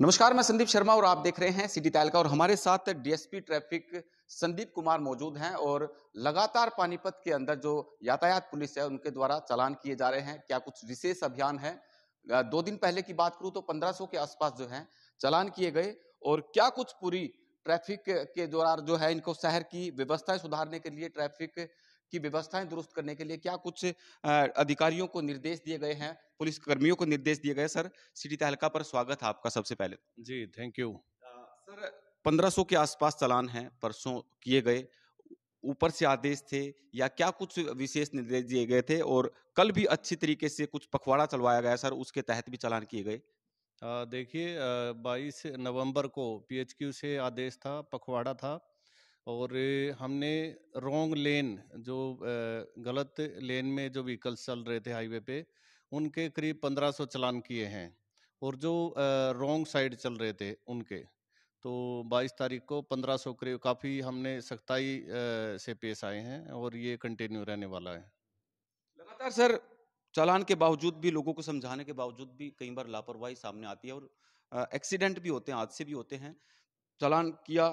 नमस्कार, मैं संदीप शर्मा और आप देख रहे हैं सिटी तालका और हमारे साथ डीएसपी ट्रैफ़िक संदीप कुमार मौजूद हैं और लगातार पानीपत के अंदर जो यातायात पुलिस है, उनके द्वारा चालान किए जा रहे हैं। क्या कुछ विशेष अभियान है? दो दिन पहले की बात करूँ तो 1500 के आसपास जो है, चालान किए गए और क्या कुछ पूरी ट्रैफ़िक के द्वारा जो है, इनको शहर की व्यवस्थाएँ सुधारने के लिए ट्रैफ़िक की व्यवस्थाएँ दुरुस्त करने के लिए क्या कुछ अधिकारियों को निर्देश दिए गए हैं? पुलिस कर्मियों को निर्देश दिए गए सर सिटी तहलका पर स्वागत है आपका सबसे पहले। जी थैंक यू। सर पंद्रह सौ के आसपास चलान है परसों किए गए। ऊपर से आदेश थे या क्या कुछ विशेष निर्देश दिए गए थे? और कल भी अच्छी तरीके से कुछ पखवाड़ा चलवाया गया सर उसके तहत भी चलान किए गए। देखिए बाईस नवंबर को पीएचक्यू से आदेश था पखवाड़ा था। और हमने रोंग लेन जो गलत लेन में जो व्हीकल्स चल रहे थे हाईवे पे, उनके करीब 1500 चलान किए हैं। और जो रोंग साइड चल रहे थे उनके तो 22 तारीख को 1500 करीब काफ़ी हमने सख्ताई से पेश आए हैं और ये कंटिन्यू रहने वाला है। लगातार सर, चालान के बावजूद भी, लोगों को समझाने के बावजूद भी कई बार लापरवाही सामने आती है और एक्सीडेंट भी होते हैं, हादसे भी होते हैं। चालान किया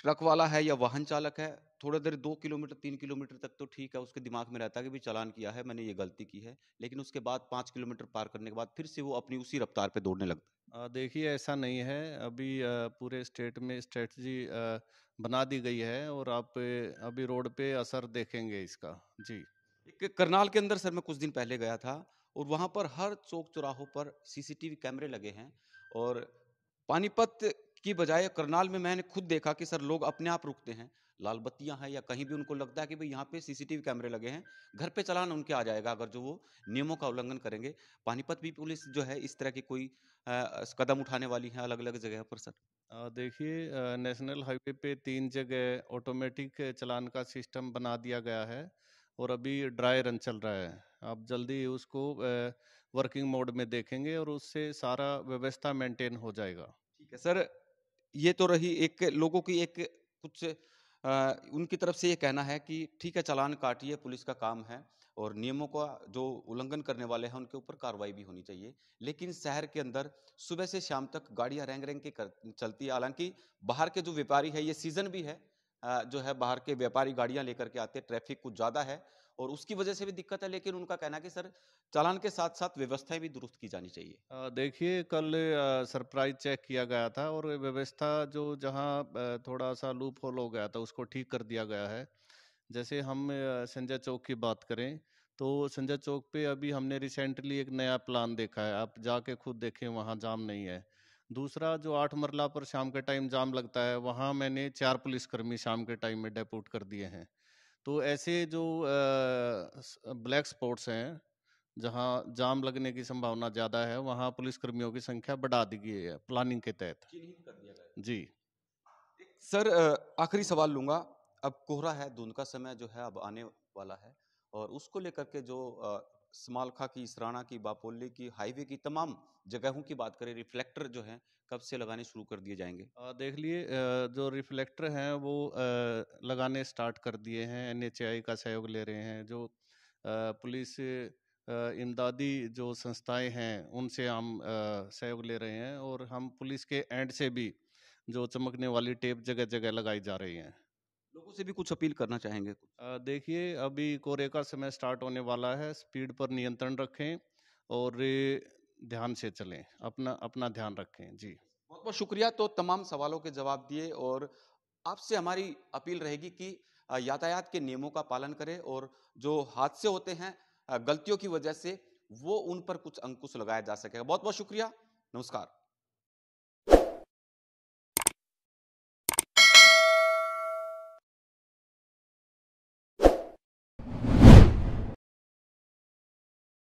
ट्रक वाला है या वाहन चालक है थोड़ा देर दो किलोमीटर तीन किलोमीटर तक तो ठीक है उसके दिमाग में रहता है कि भी चालान किया है मैंने ये गलती की है लेकिन उसके बाद पाँच किलोमीटर पार करने के बाद फिर से वो अपनी उसी रफ्तार पे दौड़ने लगता है। देखिए ऐसा नहीं है अभी पूरे स्टेट में स्ट्रेटजी बना दी गई है और आप अभी रोड पे असर देखेंगे इसका। जी। एक करनाल के अंदर सर मैं कुछ दिन पहले गया था और वहाँ पर हर चौक चौराहों पर सीसीटीवी कैमरे लगे हैं और पानीपत की बजाय करनाल में मैंने खुद देखा कि सर लोग अपने आप रुकते हैं। लाल बत्तियाँ हैं या कहीं भी उनको लगता है कि भाई यहाँ पे सीसीटीवी कैमरे लगे हैं घर पे चलान उनके आ जाएगा अगर जो वो नियमों का उल्लंघन करेंगे। पानीपत भी पुलिस जो है इस तरह की कोई आ, कदम उठाने वाली है अलग अलग जगह पर सर। देखिए नेशनल हाईवे पे तीन जगह ऑटोमेटिक चलान का सिस्टम बना दिया गया है और अभी ड्राई रन चल रहा है। आप जल्दी उसको वर्किंग मोड में देखेंगे और उससे सारा व्यवस्था मेंटेन हो जाएगा। ठीक है सर ये तो रही एक लोगों की एक कुछ उनकी तरफ़ से ये कहना है कि ठीक है चालान काटिए पुलिस का काम है और नियमों का जो उल्लंघन करने वाले हैं उनके ऊपर कार्रवाई भी होनी चाहिए। लेकिन शहर के अंदर सुबह से शाम तक गाड़ियाँ रेंग रेंग के कर, चलती है। हालाँकि बाहर के जो व्यापारी है ये सीज़न भी है जो है बाहर के व्यापारी गाड़ियाँ लेकर के आते ट्रैफ़िक कुछ ज़्यादा है और उसकी वजह से भी दिक्कत है, लेकिन उनका कहना कि सर, चालान के साथ साथ व्यवस्थाएँ भी दुरुस्त की जानी चाहिए। देखिए, कल सरप्राइज़ चेक किया गया था और व्यवस्था जो जहाँ थोड़ा सा लूप होल हो गया था, उसको ठीक कर दिया गया है। जैसे हम संजय चौक की बात करें तो संजय चौक पे अभी हमने रिसेंटली एक नया प्लान देखा है, आप जाके खुद देखें, वहाँ जाम नहीं है। दूसरा जो आठ मरला पर शाम के टाइम जाम लगता है वहाँ मैंने चार पुलिसकर्मी शाम के टाइम में डेपोट कर दिए हैं। तो ऐसे जो ब्लैक स्पॉट्स हैं जहाँ जाम लगने की संभावना ज़्यादा है वहाँ पुलिसकर्मियों की संख्या बढ़ा दी गई है प्लानिंग के तहत। जी। सर आखिरी सवाल लूँगा। अब कोहरा है धुंध का समय जो है अब आने वाला है और उसको लेकर के जो समालखा की इसराना की बापोली की हाईवे की तमाम जगहों की बात करें रिफ्लेक्टर जो है कब से लगाने शुरू कर दिए जाएँगे? आ, देख लिए जो रिफ्लेक्टर हैं वो आ, लगाने स्टार्ट कर दिए हैं एन का सहयोग ले रहे हैं जो पुलिस इमदादी जो संस्थाएँ हैं उनसे हम सहयोग ले रहे हैं और हम पुलिस के एंड से भी जो चमकने वाली टेप जगह जगह लगाई जा रही हैं। लोगों से भी कुछ अपील करना चाहेंगे देखिए अभी कोरे का समय स्टार्ट होने वाला है स्पीड पर नियंत्रण रखें और ध्यान से चलें अपना अपना ध्यान रखें जी। बहुत बहुत शुक्रिया तो तमाम सवालों के जवाब दिए और आपसे हमारी अपील रहेगी कि यातायात के नियमों का पालन करें और जो हादसे होते हैं गलतियों की वजह से वो उन पर कुछ अंकुश लगाया जा सकेगा। बहुत बहुत शुक्रिया नमस्कार।